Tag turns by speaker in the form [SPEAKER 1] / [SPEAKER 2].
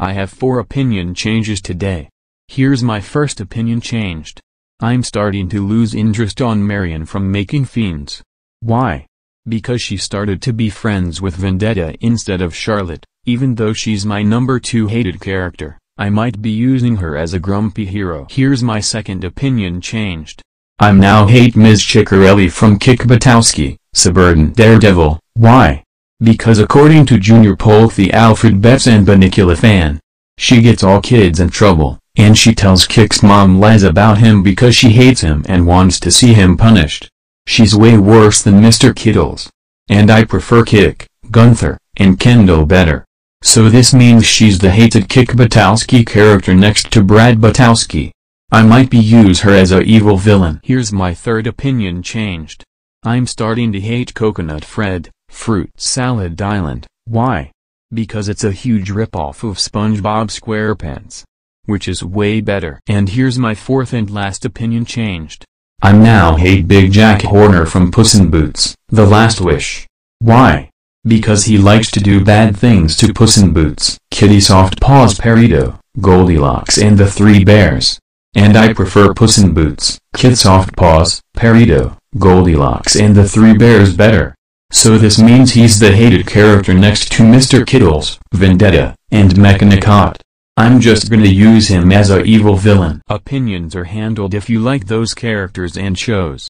[SPEAKER 1] I have four opinion changes today. Here's my first opinion changed. I'm starting to lose interest on Marion from making fiends. Why? Because she started to be friends with Vendetta instead of Charlotte, even though she's my number two hated character, I might be using her as a grumpy hero. Here's my second opinion changed. I'm now hate Ms. Chicarelli from Kick Buttowski, Suburban Daredevil, why? Because according to Junior Polk the Alfred Betts and Bunnicula fan, she gets all kids in trouble, and she tells Kick's mom lies about him because she hates him and wants to see him punished. She's way worse than Mr. Kittles. And I prefer Kick, Gunther, and Kendall better. So this means she's the hated Kick Buttowski character next to Brad Buttowski. I might be use her as a evil villain. Here's my third opinion changed. I'm starting to hate Coconut Fred, Fruit Salad Island. Why? Because it's a huge ripoff of SpongeBob SquarePants. Which is way better. And here's my fourth and last opinion changed. I'm now hate Big Jack Horner from Puss in Boots, The Last Wish. Why? Because he likes to do bad things to Puss in Boots, Kitty Soft Paws Perrito, Goldilocks and the Three Bears. And I prefer Puss in Boots, Kid Soft Paws, Perrito, Goldilocks and the Three Bears better. So this means he's the hated character next to Mr. Kittles, Vendetta, and Mechanicat. I'm just gonna use him as a evil villain. Opinions are handled if you like those characters and shows.